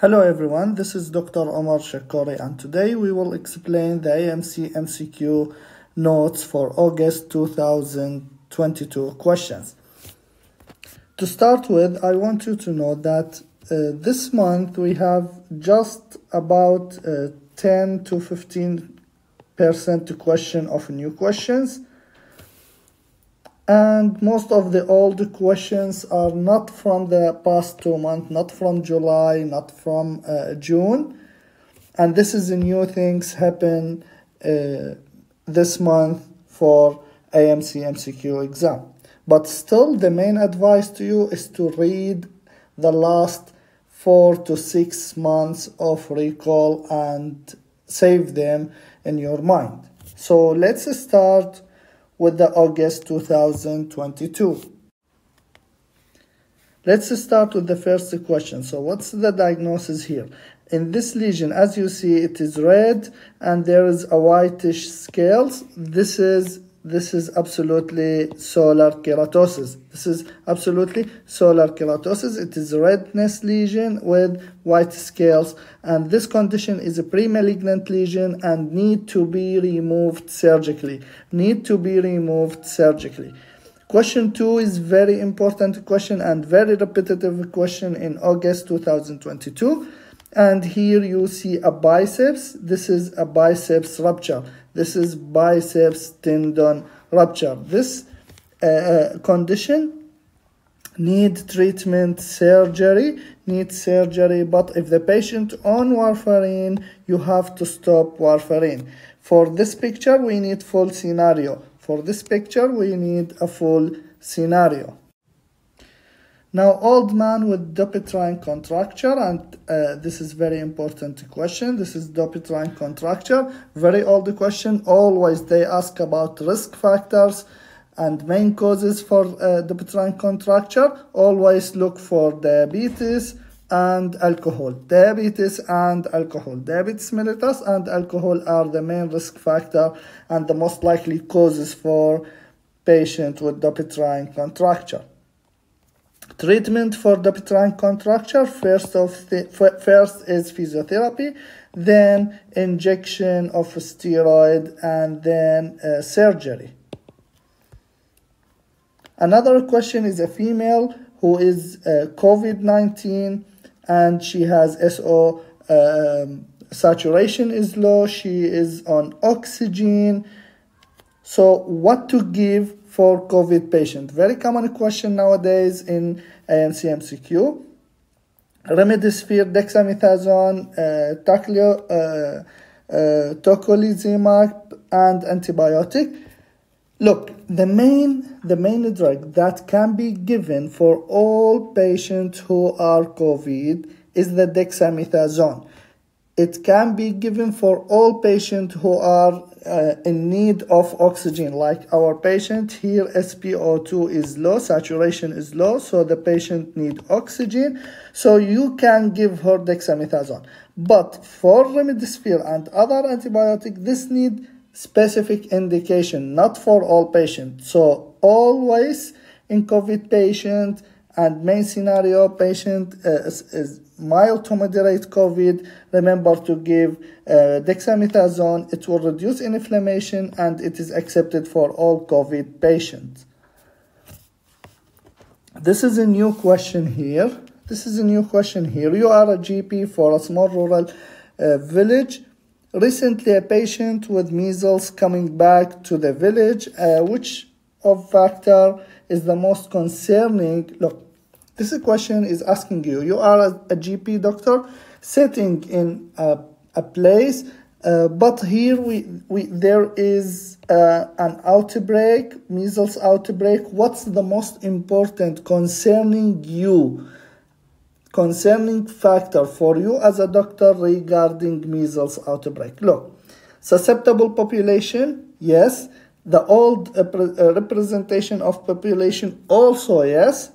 Hello everyone, this is Dr. Omar Shakoree and today we will explain the AMC MCQ notes for August 2022 questions. To start with, I want you to know that uh, this month we have just about uh, 10 to 15 percent question of new questions and most of the old questions are not from the past two months not from july not from uh, june. And this is the new things happen uh, this month for amc mcq exam. But still the main advice to you is to read the last four to six months of recall and save them in your mind. So let's start with the August 2022. Let's start with the first question. So what's the diagnosis here? In this lesion, as you see, it is red and there is a whitish scales. This is this is absolutely solar keratosis. This is absolutely solar keratosis. It is redness lesion with white scales and this condition is a pre-malignant lesion and need to be removed surgically. Need to be removed surgically. Question 2 is very important question and very repetitive question in August 2022 and here you see a biceps this is a biceps rupture this is biceps tendon rupture. This uh, uh, condition need treatment surgery need surgery but if the patient on warfarin you have to stop warfarin. For this picture we need full scenario. For this picture we need a full scenario now, old man with Dupuytren contracture, and uh, this is very important question. This is Dupuytren contracture, very old question. Always they ask about risk factors and main causes for uh, Dupuytren contracture. Always look for diabetes and alcohol. Diabetes and alcohol. Diabetes mellitus and alcohol are the main risk factor and the most likely causes for patient with Dupuytren contracture. Treatment for the Dupuytren contracture first of first is physiotherapy, then injection of steroid, and then uh, surgery. Another question is a female who is uh, COVID 19 and she has SO um, saturation is low, she is on oxygen. So, what to give for COVID patient. Very common question nowadays in AMC MCQ. Remdesivir, dexamethasone, uh, taclio, uh, uh, tocilizumab, and antibiotic. Look, the main the main drug that can be given for all patients who are COVID is the dexamethasone. It can be given for all patients who are uh, in need of oxygen, like our patient here, SpO2 is low, saturation is low, so the patient need oxygen. So you can give her dexamethasone. But for remdesivir and other antibiotic, this need specific indication, not for all patients. So always in COVID patient and main scenario patient uh, is, is mild to moderate COVID, remember to give uh, dexamethasone. It will reduce inflammation and it is accepted for all COVID patients. This is a new question here. This is a new question here. You are a GP for a small rural uh, village. Recently, a patient with measles coming back to the village. Uh, which of factor is the most concerning? Look, this question is asking you, you are a, GP doctor sitting in a, a place, uh, but here we, we there is uh, an outbreak, measles outbreak. What's the most important concerning you? Concerning factor for you as a doctor regarding measles outbreak. Look, susceptible population, yes. The old uh, uh representation of population, also yes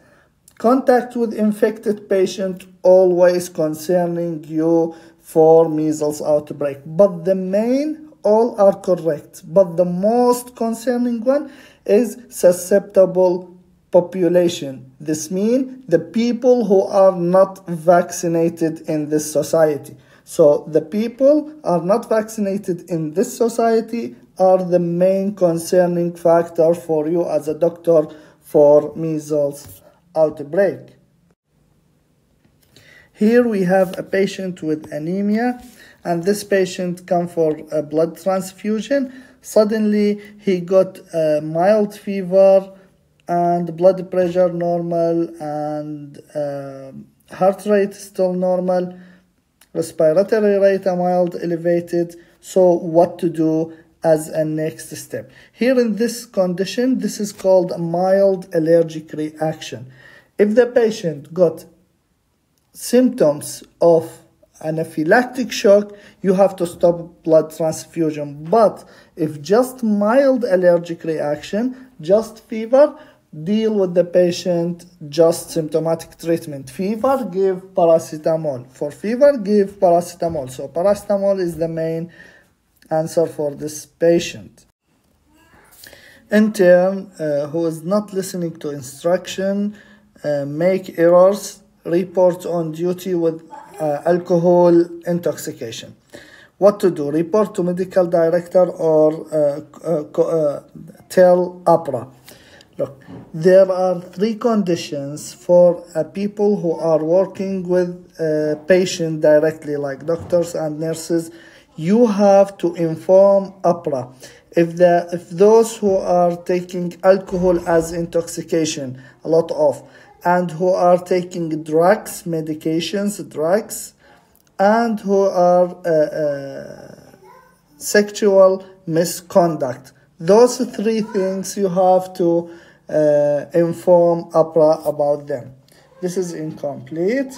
Contact with infected patient always concerning you for measles outbreak. But the main, all are correct. But the most concerning one is susceptible population. This means the people who are not vaccinated in this society. So the people are not vaccinated in this society are the main concerning factor for you as a doctor for measles outbreak. Here we have a patient with anemia and this patient come for a blood transfusion. Suddenly he got a mild fever and blood pressure normal and uh, heart rate still normal respiratory rate a mild elevated so what to do as a next step here in this condition this is called a mild allergic reaction if the patient got symptoms of anaphylactic shock you have to stop blood transfusion. But if just mild allergic reaction just fever deal with the patient just symptomatic treatment. Fever give paracetamol. For fever give paracetamol. So paracetamol is the main answer for this patient. Intern uh, who is not listening to instruction make errors report on duty with uh, alcohol intoxication what to do report to medical director or uh, uh, uh, tell APRA Look, there are three conditions for uh, people who are working with a patient directly, like doctors and nurses. You have to inform APRA. If the if those who are taking alcohol as intoxication, a lot of, and who are taking drugs, medications, drugs, and who are uh, uh, sexual misconduct. Those three things you have to uh, inform APRA about them. This is incomplete.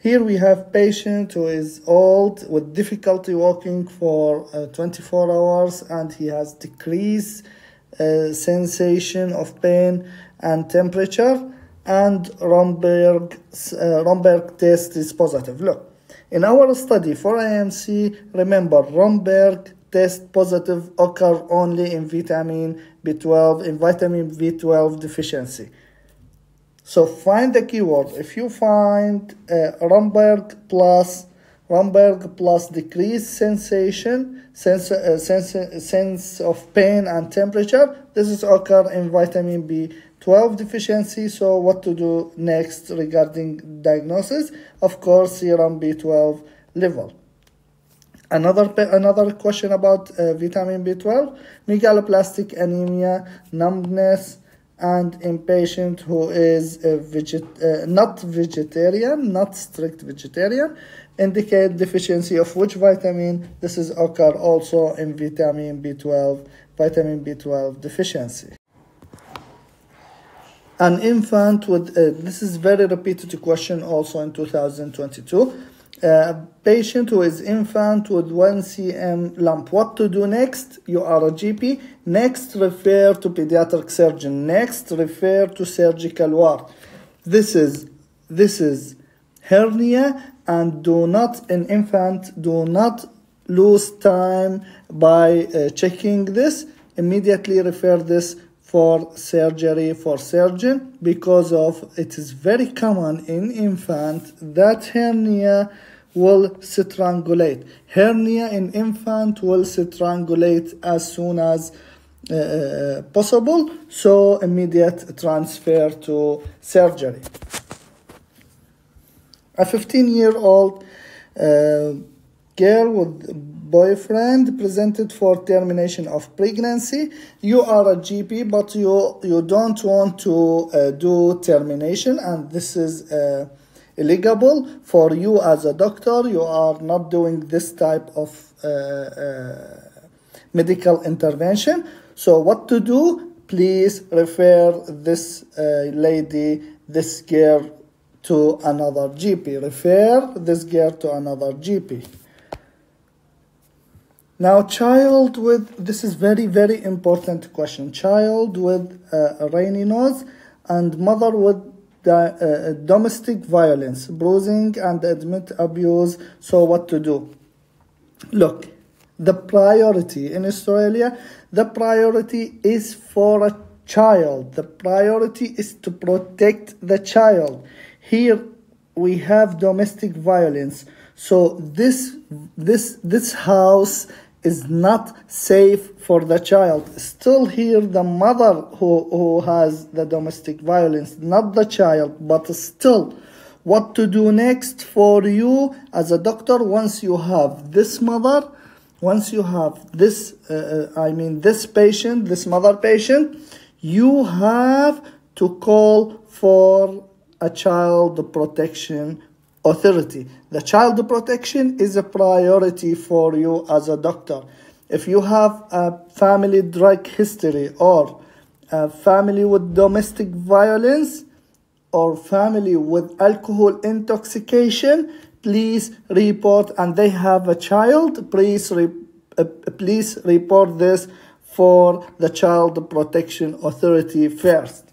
Here we have patient who is old with difficulty walking for uh, 24 hours and he has decreased sensation of pain and temperature and Romberg, uh, Romberg test is positive. Look, in our study for AMC, remember Romberg test positive occur only in vitamin B12, in vitamin B12 deficiency. So find the keyword. If you find uh, Romberg plus Romberg plus decreased sensation, sense, uh, sense, sense of pain and temperature, this is occur in vitamin B12 deficiency. So what to do next regarding diagnosis? Of course, serum B12 level. Another another question about uh, vitamin B12, megaloblastic anemia, numbness, and in patient who is a veget uh, not vegetarian, not strict vegetarian, indicate deficiency of which vitamin. This is occur also in vitamin B12, vitamin B12 deficiency. An infant with uh, this is very repeated question also in 2022 a patient who is infant with 1 cm lump. What to do next? You are a GP. Next, refer to pediatric surgeon. Next, refer to surgical ward. This is this is hernia, and do not an infant do not lose time by uh, checking this. Immediately refer this for surgery for surgeon because of it is very common in infant that hernia will strangulate hernia in infant will strangulate as soon as uh, uh possible so immediate transfer to surgery a 15 year old uh, girl with boyfriend presented for termination of pregnancy. You are a gp but you you don't want to uh, do termination and this is uh, illegal for you as a doctor. You are not doing this type of uh, uh, medical intervention. So what to do? Please refer this uh, lady this girl to another gp refer this girl to another gp now, child with this is very very important question. Child with a rainy nose and mother with uh, domestic violence, bruising and admit abuse. So what to do? Look, the priority in Australia, the priority is for a child. The priority is to protect the child. Here we have domestic violence. So this this this house is not safe for the child. Still here the mother who, who has the domestic violence, not the child, but still what to do next for you as a doctor once you have this mother once you have this uh, uh, i mean this patient this mother patient you have to call for a child protection authority. The child protection is a priority for you as a doctor. If you have a family drug history or a family with domestic violence or family with alcohol intoxication please report and they have a child please re, uh, please report this for the child protection authority first